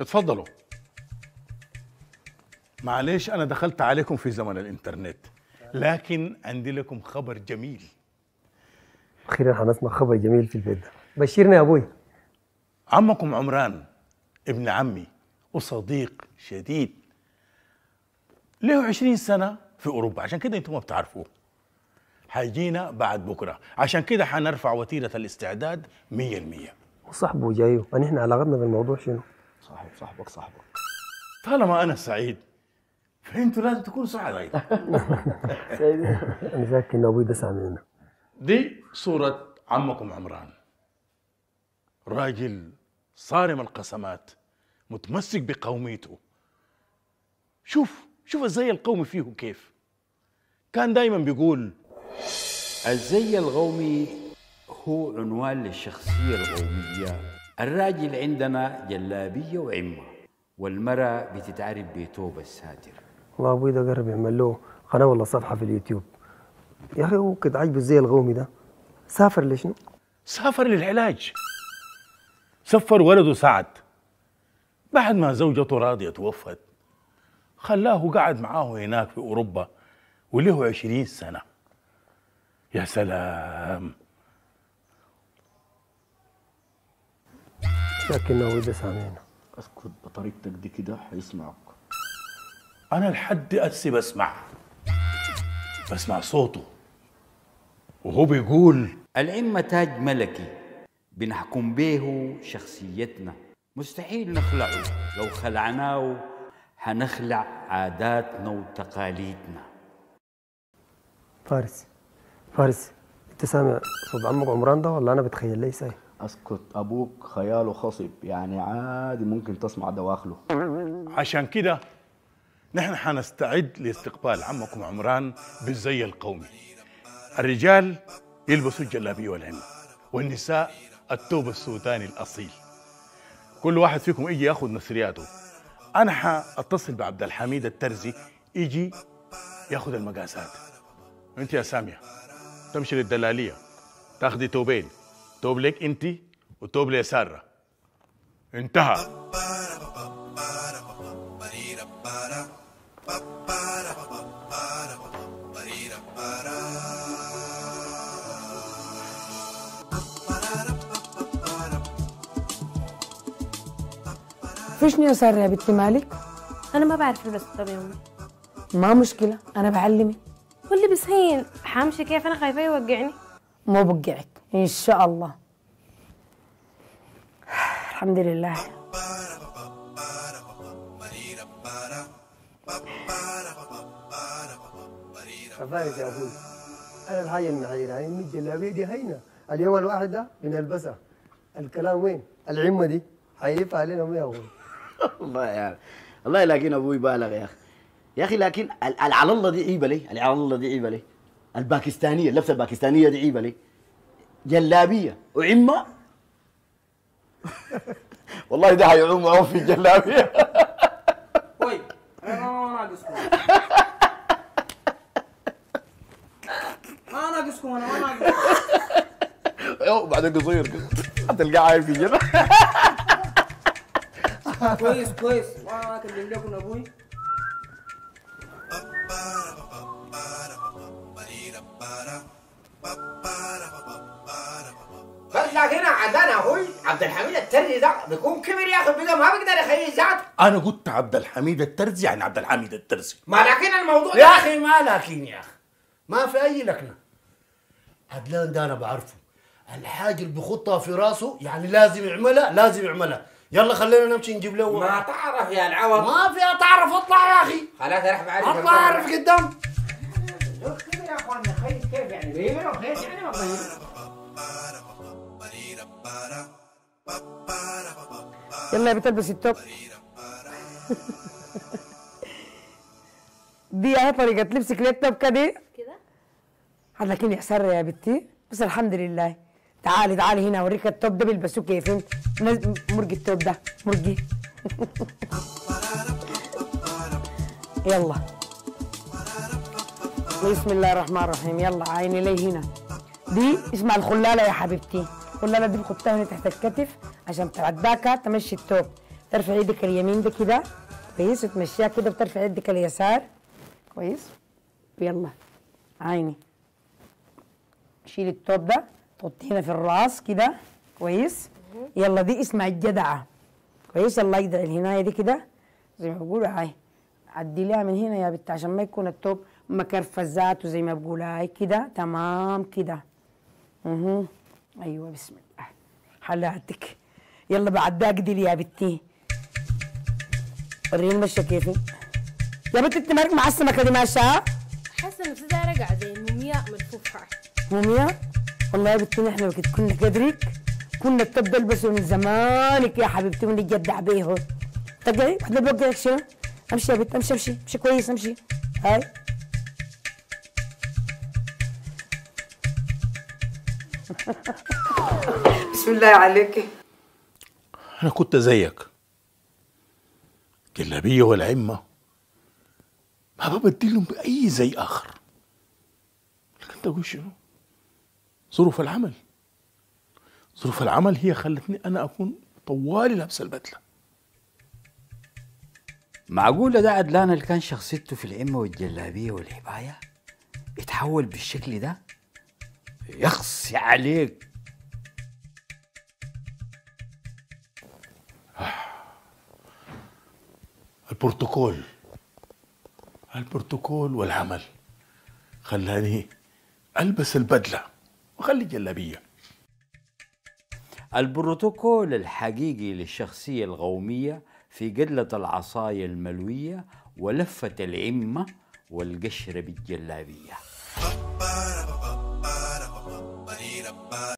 اتفضلوا. معلش أنا دخلت عليكم في زمن الإنترنت لكن عندي لكم خبر جميل. أخيرا حنسمع خبر جميل في البيت ده. بشرنا يا أبوي. عمكم عمران ابن عمي وصديق شديد. له عشرين سنة في أوروبا. عشان كده أنتم ما بتعرفوه. هيجينا بعد بكرة. عشان كده حنرفع وتيرة الاستعداد مية المية. وصاحبه جاي ونحن علاقتنا بالموضوع شنو؟ صاحب صاحبك صاحبك. طالما أنا سعيد فأنتوا لازم تكونوا سعداء أنا فاكر ان أبوي دسع مننا دي صورة عمكم عمران. راجل صارم القسمات متمسك بقوميته. شوف شوف الزي القومي فيه كيف. كان دايما بيقول الزي القومي هو عنوان للشخصية القومية. الراجل عندنا جلابية وعمة والمرأة بتتعرف بثوب الساتر. والله أبوي ده قرب يعمل له قناة ولا صفحة في اليوتيوب. يا أخي هو كده عجبه زي الغومي ده. سافر لشنو؟ سافر للعلاج. سفر ولده سعد بعد ما زوجته راضية توفت خلاه قعد معاه هناك في أوروبا وله عشرين سنة. يا سلام. أبوي دسع مننا أسكت بطريقتك دي كده هيسمعك أنا لحد أسي بسمع. بسمع صوته. وهو بيقول العمة تاج ملكي. بنحكم به شخصيتنا. مستحيل نخلعه. لو خلعناه حنخلع عاداتنا وتقاليدنا. فارس. فارس أنت سامع صوت عمك عمران ده ولا أنا بتخيل لي ساي أسكت أبوك خياله خصب. يعني عادي ممكن تسمع دواخله. عشان كده نحن حنستعد لاستقبال عمكم عمران بالزي القومي. الرجال يلبسوا الجلابية والعمة والنساء الثوب السوداني الأصيل. كل واحد فيكم يجي ياخذ نسرياته. أنا حأتصل بعبد الحميد الترزي يجي ياخذ المقاسات. أنت يا سامية تمشي للدلالية تاخذي توبين توب لك أنت وتوب لسارة انتهى. فيشني يا سارة يا بنت مالك؟ أنا ما بعرف البس طب يا امي ما مشكلة أنا بعلمك. واللي بس هين حامشي كيف؟ أنا خايفة يوقعني ما بوقعك إن شاء الله الحمد لله. فارس يا أبوي أنا الحاجة المحيرة هاي من الجلابيه دي هينه اليوم الواحد ده بنلبسها الكلام وين؟ العمة دي. حيلف علينا ما يا أبوي والله يعني والله لكن أبوي بالغ يا أخي. يا أخي لكن على الله دي عيبة لي على الله دي عيبة لي الباكستانية اللبسة الباكستانية دي عيبة لي جلابية. وعمه والله ده هيعوم معه في الجلابيه وي أنا ما ناقصكم. ما ناقصكم أنا ما ناقصكم. وبعدين قصير كده. هتلقاه عايم في جنة. كويس كويس. ما أكلم لكم أبوي. بس لكن عندنا أخوي عبد الحميد التري ده بيكون كبير يا أخي بقى ما بيقدر يخيل ذاته أنا قلت عبد الحميد الترزي يعني عبد الحميد الترزي. ما لكن الموضوع يا أخي ما لكن يا أخي ما في أي لكنة. عدلان ده أنا بعرفه. الحاجة اللي بخطها في راسه يعني لازم يعملها لازم يعملها. يلا خلينا نمشي نجيب له ما تعرف يا العوض. ما فيها تعرف اطلع يا أخي. خلاص راح بعرف أطلع أعرف قدام. كيف يعني؟ بيعملوا يعني يلا يا بتلبس التوب. دي أهي طريقة لبسك للتوب كده. كده؟ لكن يا سارة يا بنتي. بس الحمد لله. تعالي تعالي هنا أوريك التوب ده بيلبسوه كيف. مرقي التوب ده. مرقي. يلا. بسم الله الرحمن الرحيم. يلا عيني لي هنا. دي اسمها الخلالة يا حبيبتي. الخلالة دي بحطها هنا تحت الكتف عشان تعداك تمشي التوب. ترفع يدك اليمين ده كده. كويس؟ وتمشيها كده وترفع يدك اليسار. كويس؟ ويلا عيني. شيل التوب ده تحطيه هنا في الراس كده. كويس؟ يلا دي اسمها الجدعة. كويس؟ الله يقدر الهناية دي كده. زي ما بقولوا هاي. عدليها من هنا يا بنت عشان ما يكون التوب مكرفة ذاته زي ما بقول هاي كده. تمام كده. أها أيوه بسم الله. حلاتك. يلا بعد ده اقدلي يا بنتي. وريني المشي كيف يا بنت انت مالك معصمة كده ماشية حاسة نفسي دايره قاعدة المومياء ملفوفة. موميا والله يا بنتي نحن وقت كنا قدرك كنا ده البسه من زمانك يا حبيبتي ونتجدع بيه تقعي إحنا بوقعك شنو؟ امشي يا بنت امشي امشي امشي كويس امشي. هاي. بسم الله عليك. أنا كنت زيك. جلابيه والعمه ما ببدلهم بأي زي آخر. لكن تقول شنو؟ ظروف العمل. ظروف العمل هي خلتني أنا أكون طوالي لابس البدلة. معقولة ده عدلان اللي كان شخصيته في العمة والجلابية والعباية يتحول بالشكل ده؟ يخصي عليك. البروتوكول. البروتوكول والعمل. خلاني ألبس البدلة وخلي جلابية. البروتوكول الحقيقي للشخصية القومية في قلة العصاية الملوية ولفة العمة والقشرة بالجلابية.